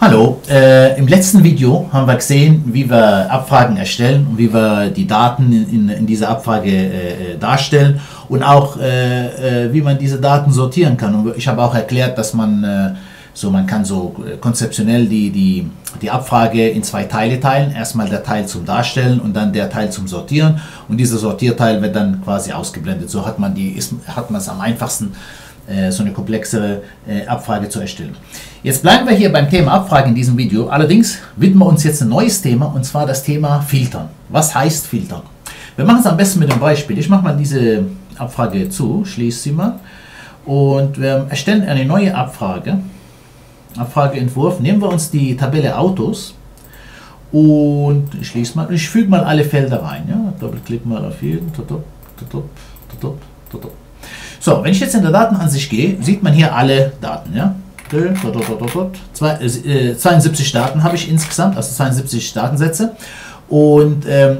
Hallo, äh, im letzten Video haben wir gesehen, wie wir Abfragen erstellen und wie wir die Daten in, in, in dieser Abfrage äh, darstellen und auch äh, äh wie man diese Daten sortieren kann. Und ich habe auch erklärt, dass man äh, so man kann so äh, konzeptionell die, die, die Abfrage in zwei Teile teilen. Erstmal der Teil zum Darstellen und dann der Teil zum Sortieren. Und dieser Sortierteil wird dann quasi ausgeblendet. So hat man die ist, hat man es am einfachsten so eine komplexere Abfrage zu erstellen. Jetzt bleiben wir hier beim Thema Abfrage in diesem Video. Allerdings widmen wir uns jetzt ein neues Thema und zwar das Thema Filtern. Was heißt Filtern? Wir machen es am besten mit einem Beispiel. Ich mache mal diese Abfrage zu, schließe sie mal und wir erstellen eine neue Abfrage. Abfrageentwurf. Nehmen wir uns die Tabelle Autos und ich schließe mal. Ich füge mal alle Felder rein. Ja? Doppelklick mal auf jeden. So, wenn ich jetzt in der Datenansicht gehe, sieht man hier alle Daten. Ja? 72 Daten habe ich insgesamt, also 72 Datensätze. Und ähm,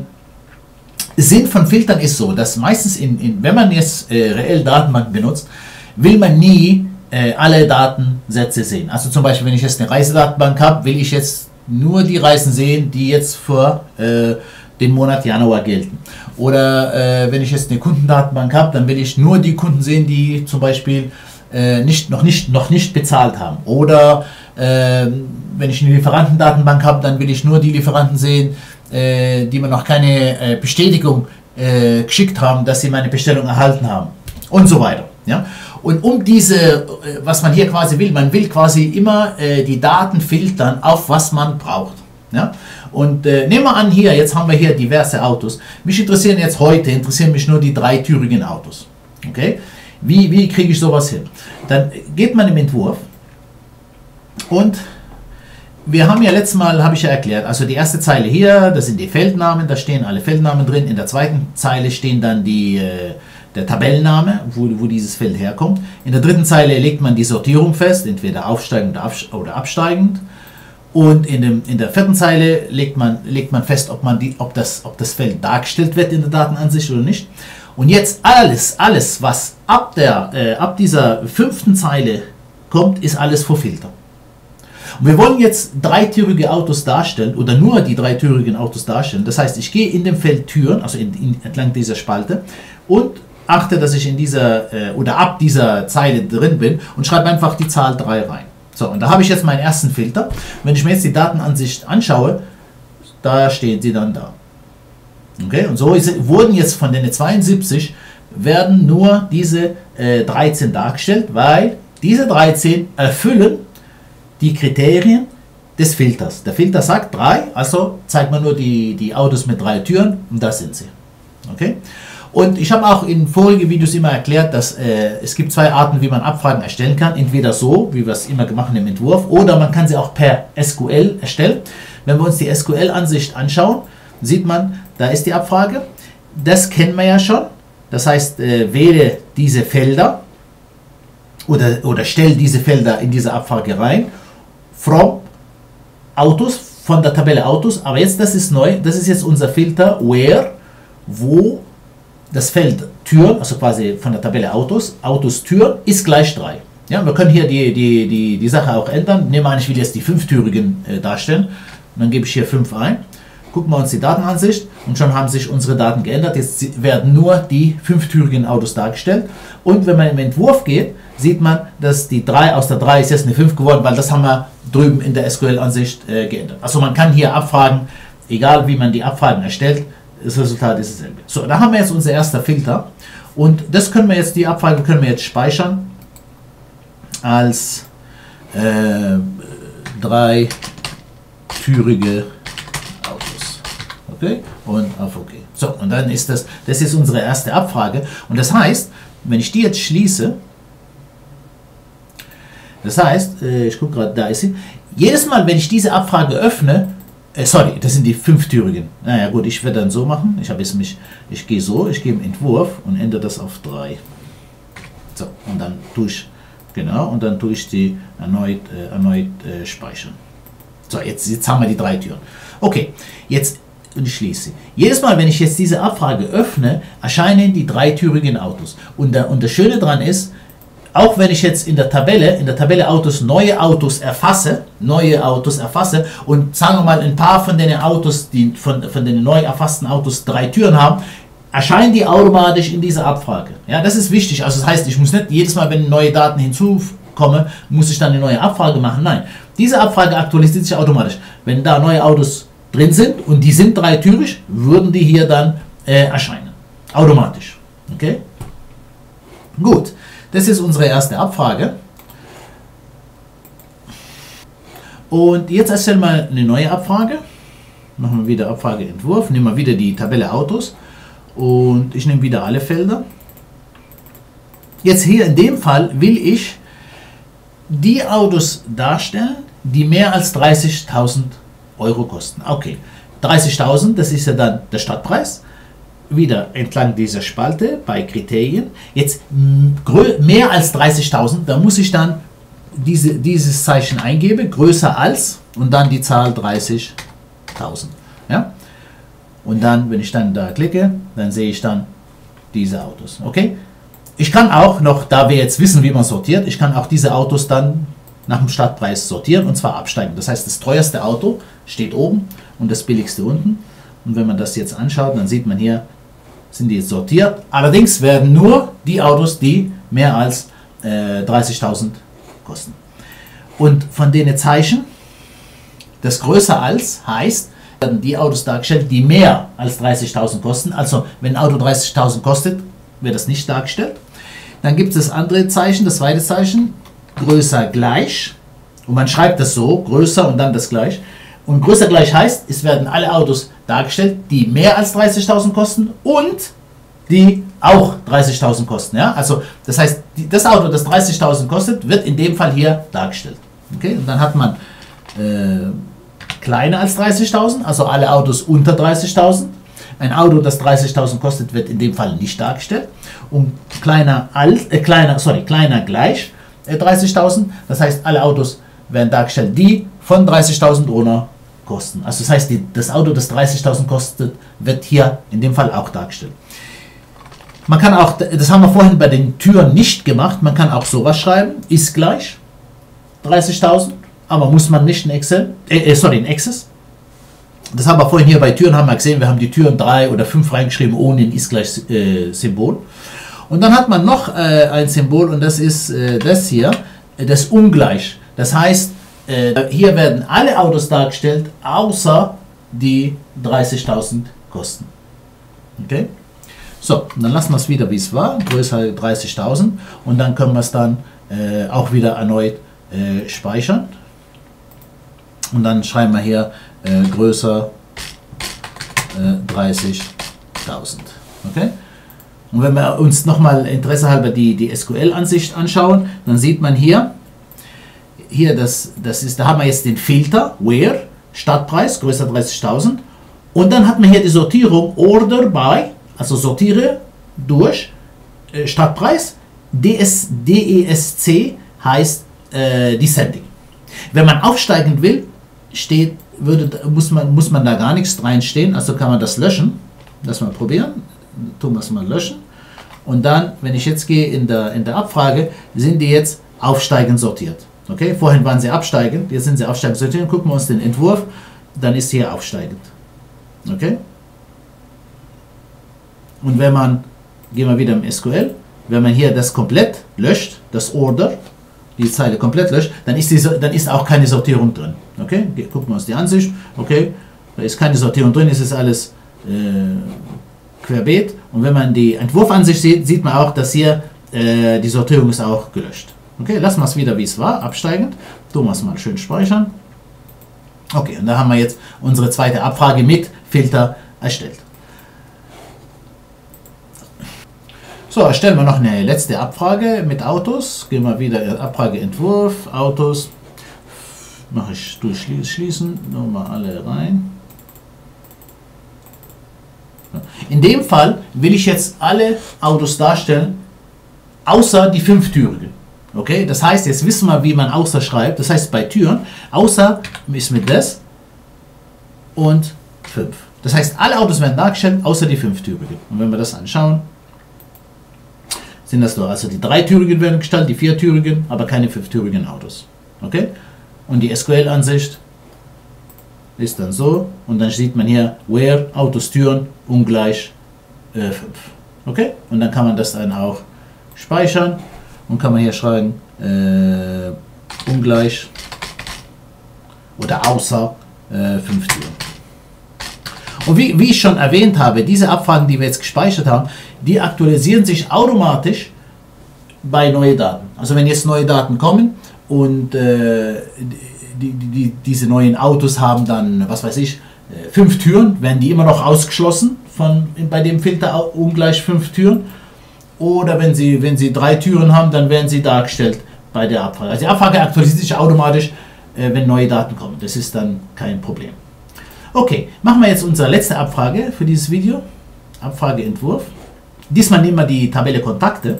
Sinn von Filtern ist so, dass meistens, in, in, wenn man jetzt äh, reell Datenbank benutzt, will man nie äh, alle Datensätze sehen. Also zum Beispiel, wenn ich jetzt eine Reisedatenbank habe, will ich jetzt nur die Reisen sehen, die jetzt vor äh, den Monat Januar gelten. Oder äh, wenn ich jetzt eine Kundendatenbank habe, dann will ich nur die Kunden sehen, die zum Beispiel äh, nicht, noch, nicht, noch nicht bezahlt haben. Oder äh, wenn ich eine Lieferantendatenbank habe, dann will ich nur die Lieferanten sehen, äh, die mir noch keine äh, Bestätigung äh, geschickt haben, dass sie meine Bestellung erhalten haben. Und so weiter. Ja? Und um diese, was man hier quasi will, man will quasi immer die Daten filtern, auf was man braucht. Ja? Und äh, nehmen wir an hier, jetzt haben wir hier diverse Autos. Mich interessieren jetzt heute, interessieren mich nur die dreitürigen Autos. Okay? Wie, wie kriege ich sowas hin? Dann geht man im Entwurf und wir haben ja letztes Mal, habe ich ja erklärt, also die erste Zeile hier, das sind die Feldnamen, da stehen alle Feldnamen drin. In der zweiten Zeile stehen dann die, äh, der Tabellenname, wo, wo dieses Feld herkommt. In der dritten Zeile legt man die Sortierung fest, entweder aufsteigend oder absteigend. Und in, dem, in der vierten Zeile legt man, legt man fest, ob, man die, ob, das, ob das Feld dargestellt wird in der Datenansicht oder nicht. Und jetzt alles, alles, was ab, der, äh, ab dieser fünften Zeile kommt, ist alles vor Filter. Und wir wollen jetzt dreitürige Autos darstellen oder nur die dreitürigen Autos darstellen. Das heißt, ich gehe in dem Feld Türen, also in, in, entlang dieser Spalte und achte, dass ich in dieser äh, oder ab dieser Zeile drin bin und schreibe einfach die Zahl 3 rein. So, und da habe ich jetzt meinen ersten Filter. Wenn ich mir jetzt die Datenansicht anschaue, da stehen sie dann da. Okay, und so wurden jetzt von den 72 werden nur diese äh, 13 dargestellt, weil diese 13 erfüllen die Kriterien des Filters. Der Filter sagt 3, also zeigt man nur die, die Autos mit drei Türen und da sind sie. Okay? Und ich habe auch in vorigen Videos immer erklärt, dass äh, es gibt zwei Arten, wie man Abfragen erstellen kann. Entweder so, wie wir es immer gemacht haben im Entwurf, oder man kann sie auch per SQL erstellen. Wenn wir uns die SQL-Ansicht anschauen, sieht man, da ist die Abfrage. Das kennen wir ja schon. Das heißt, äh, wähle diese Felder oder, oder stell diese Felder in diese Abfrage rein. From Autos, von der Tabelle Autos. Aber jetzt, das ist neu, das ist jetzt unser Filter Where, wo das Feld Türen, also quasi von der Tabelle Autos, Autos Türen, ist gleich 3. Ja, wir können hier die, die, die, die Sache auch ändern. Nehmen wir an, ich will jetzt die fünftürigen äh, darstellen. Und dann gebe ich hier 5 ein gucken wir uns die Datenansicht und schon haben sich unsere Daten geändert. Jetzt werden nur die fünftürigen Autos dargestellt. Und wenn man im Entwurf geht, sieht man, dass die 3 aus der 3 ist jetzt eine 5 geworden, weil das haben wir drüben in der SQL-Ansicht äh, geändert. Also man kann hier abfragen, egal wie man die Abfragen erstellt, das Resultat ist dasselbe. So, da haben wir jetzt unser erster Filter und das können wir jetzt, die Abfrage können wir jetzt speichern als äh, dreitürige Okay? Und auf OK. So, und dann ist das, das ist unsere erste Abfrage. Und das heißt, wenn ich die jetzt schließe, das heißt, äh, ich gucke gerade, da ist sie. Jedes Mal, wenn ich diese Abfrage öffne, äh, sorry, das sind die fünftürigen. Naja, gut, ich werde dann so machen. Ich habe jetzt mich, ich gehe so, ich gehe im Entwurf und ändere das auf 3. So, und dann tue ich, genau, und dann tue ich die erneut, äh, erneut äh, speichern. So, jetzt, jetzt haben wir die drei Türen. Okay, jetzt und ich schließe. Jedes Mal, wenn ich jetzt diese Abfrage öffne, erscheinen die dreitürigen Autos. Und, der, und das Schöne daran ist, auch wenn ich jetzt in der Tabelle, in der Tabelle Autos, neue Autos erfasse, neue Autos erfasse und sagen wir mal ein paar von den Autos, die von, von den neu erfassten Autos drei Türen haben, erscheinen die automatisch in dieser Abfrage. Ja, das ist wichtig. Also das heißt, ich muss nicht jedes Mal, wenn neue Daten hinzukommen, muss ich dann eine neue Abfrage machen. Nein, diese Abfrage aktualisiert sich automatisch. Wenn da neue Autos drin sind und die sind dreitürig, würden die hier dann äh, erscheinen. Automatisch. Okay? Gut, das ist unsere erste Abfrage. Und jetzt erstellen wir eine neue Abfrage. Machen wir wieder Abfrageentwurf, nehmen wir wieder die Tabelle Autos und ich nehme wieder alle Felder. Jetzt hier in dem Fall will ich die Autos darstellen, die mehr als 30.000 Euro kosten. Okay, 30.000, das ist ja dann der Stadtpreis. Wieder entlang dieser Spalte bei Kriterien. Jetzt mehr als 30.000, da muss ich dann diese, dieses Zeichen eingeben, größer als und dann die Zahl 30.000. Ja? Und dann, wenn ich dann da klicke, dann sehe ich dann diese Autos. Okay? Ich kann auch noch, da wir jetzt wissen, wie man sortiert, ich kann auch diese Autos dann nach dem Stadtpreis sortieren und zwar absteigen. Das heißt, das teuerste Auto steht oben und das billigste unten. Und wenn man das jetzt anschaut, dann sieht man hier, sind die jetzt sortiert. Allerdings werden nur die Autos, die mehr als äh, 30.000 kosten. Und von denen Zeichen, das größer als heißt, werden die Autos dargestellt, die mehr als 30.000 kosten. Also wenn ein Auto 30.000 kostet, wird das nicht dargestellt. Dann gibt es das andere Zeichen, das zweite Zeichen, größer gleich. Und man schreibt das so, größer und dann das gleich. Und größer gleich heißt, es werden alle Autos dargestellt, die mehr als 30.000 kosten und die auch 30.000 kosten. Ja? Also das heißt, das Auto, das 30.000 kostet, wird in dem Fall hier dargestellt. Okay? Und dann hat man äh, kleiner als 30.000, also alle Autos unter 30.000. Ein Auto, das 30.000 kostet, wird in dem Fall nicht dargestellt. Und kleiner als, äh, kleiner, sorry, kleiner gleich äh, 30.000. Das heißt, alle Autos werden dargestellt, die von 30.000 ohne kosten. Also das heißt, die, das Auto, das 30.000 kostet, wird hier in dem Fall auch dargestellt. Man kann auch, das haben wir vorhin bei den Türen nicht gemacht, man kann auch sowas schreiben, ist gleich 30.000 aber muss man nicht in Excel, äh, äh, sorry, in Access. Das haben wir vorhin hier bei Türen haben wir gesehen, wir haben die Türen 3 oder 5 reingeschrieben ohne ein ist gleich äh, Symbol. Und dann hat man noch äh, ein Symbol und das ist äh, das hier, äh, das Ungleich. Das heißt, hier werden alle Autos dargestellt, außer die 30.000 kosten. Okay? So, dann lassen wir es wieder, wie es war, größer 30.000 und dann können wir es dann auch wieder erneut speichern. Und dann schreiben wir hier äh, größer äh, 30.000. Okay? Und wenn wir uns nochmal Interesse halber die, die SQL-Ansicht anschauen, dann sieht man hier, hier das, das ist, da haben wir jetzt den Filter, where, Stadtpreis, größer 30.000. Und dann hat man hier die Sortierung Order by, also sortiere durch äh, Stadtpreis. DS, DESC heißt äh, Descending. Wenn man aufsteigend will, steht, würde, muss, man, muss man da gar nichts reinstehen, also kann man das löschen. Lass mal probieren. Tun wir es mal löschen. Und dann, wenn ich jetzt gehe in der, in der Abfrage, sind die jetzt aufsteigend sortiert. Okay, vorhin waren sie absteigend, jetzt sind sie aufsteigend sortiert. Gucken wir uns den Entwurf, dann ist hier aufsteigend. Okay? Und wenn man, gehen wir wieder im SQL, wenn man hier das komplett löscht, das Order, die Zeile komplett löscht, dann ist, diese, dann ist auch keine Sortierung drin. Okay, gucken wir uns die Ansicht. Okay, da ist keine Sortierung drin, es ist alles äh, querbeet. Und wenn man die Entwurfansicht sieht, sieht man auch, dass hier äh, die Sortierung ist auch gelöscht. Okay, lassen wir es wieder, wie es war, absteigend. Es mal schön speichern. Okay, und da haben wir jetzt unsere zweite Abfrage mit Filter erstellt. So, erstellen wir noch eine letzte Abfrage mit Autos. Gehen wir wieder Abfrageentwurf, Autos. Mache ich durchschließen, nochmal alle rein. In dem Fall will ich jetzt alle Autos darstellen, außer die fünftürige. Okay, das heißt, jetzt wissen wir, wie man außer schreibt. Das heißt, bei Türen, außer ist mit das und 5. Das heißt, alle Autos werden dargestellt, außer die fünftürige. Und wenn wir das anschauen, sind das doch. Also die dreitürigen werden gestaltet, die viertürigen, aber keine fünftürigen Autos. Okay? Und die SQL-Ansicht ist dann so und dann sieht man hier where Autos Türen ungleich äh, 5. Okay? Und dann kann man das dann auch speichern und kann man hier schreiben äh, ungleich oder außer äh, 5 Türen. Und wie, wie ich schon erwähnt habe, diese Abfragen, die wir jetzt gespeichert haben, die aktualisieren sich automatisch bei neuen Daten. Also wenn jetzt neue Daten kommen und äh, die, die, diese neuen Autos haben dann, was weiß ich, äh, fünf Türen, werden die immer noch ausgeschlossen von, bei dem Filter ungleich fünf Türen. Oder wenn sie, wenn sie drei Türen haben, dann werden sie dargestellt bei der Abfrage. Also die Abfrage aktualisiert sich automatisch, äh, wenn neue Daten kommen. Das ist dann kein Problem. Okay, machen wir jetzt unsere letzte Abfrage für dieses Video. Abfrageentwurf. Diesmal nehmen wir die Tabelle Kontakte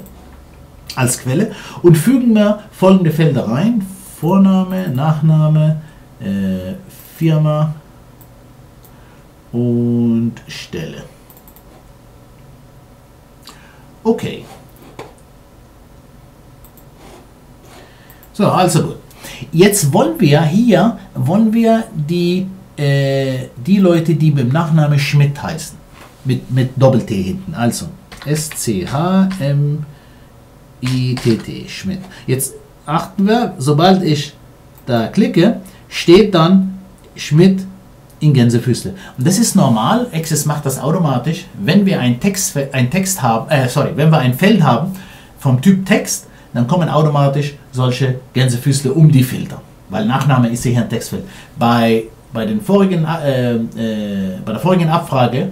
als Quelle und fügen wir folgende Felder rein. Vorname, Nachname, äh, Firma und Stelle. Okay. So, also gut. Jetzt wollen wir hier, wollen wir die, äh, die Leute, die mit dem Nachname Schmidt heißen, mit, mit Doppel-T hinten, also S-C-H-M-I-T-T, Schmidt. Jetzt achten wir, sobald ich da klicke, steht dann Schmidt in Gänsefüßle. Und das ist normal, Access macht das automatisch, wenn wir ein Text, ein Text haben, äh, sorry, wenn wir ein Feld haben vom Typ Text, dann kommen automatisch solche Gänsefüßle um die Filter, weil Nachname ist hier ein Textfeld. Bei, bei, den vorigen, äh, äh, bei der vorigen Abfrage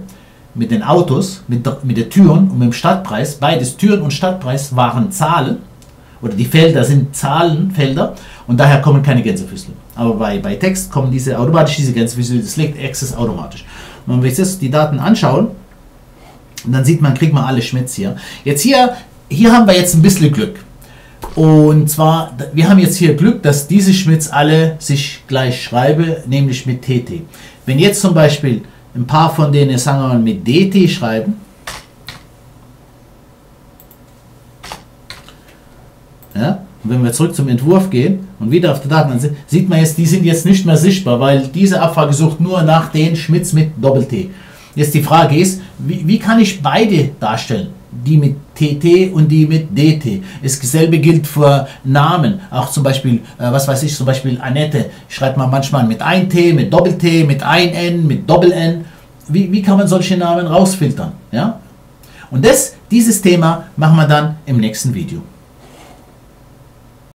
mit den Autos, mit, mit den Türen und mit dem Stadtpreis, beides Türen und Stadtpreis waren Zahlen, oder die Felder sind Zahlenfelder und daher kommen keine Gänsefüßle. Aber bei, bei Text kommen diese automatisch diese Gänsefüßle, das legt Access automatisch. Und wenn wir jetzt die Daten anschauen, dann sieht man, kriegt man alle Schmitz hier. Jetzt hier, hier haben wir jetzt ein bisschen Glück. Und zwar, wir haben jetzt hier Glück, dass diese Schmitz alle sich gleich schreiben, nämlich mit TT. Wenn jetzt zum Beispiel ein paar von denen, sagen wir mal, mit DT schreiben, ja, und wenn wir zurück zum Entwurf gehen und wieder auf die Daten, dann sieht man jetzt, die sind jetzt nicht mehr sichtbar, weil diese Abfrage sucht nur nach den Schmitz mit Doppel-T. Jetzt die Frage ist, wie, wie kann ich beide darstellen? die mit TT und die mit DT. Dasselbe gilt für Namen. Auch zum Beispiel, äh, was weiß ich, zum Beispiel Annette schreibt man manchmal mit ein T, mit Doppel-T, mit ein N, mit Doppel-N. Wie, wie kann man solche Namen rausfiltern? Ja? Und das, dieses Thema machen wir dann im nächsten Video.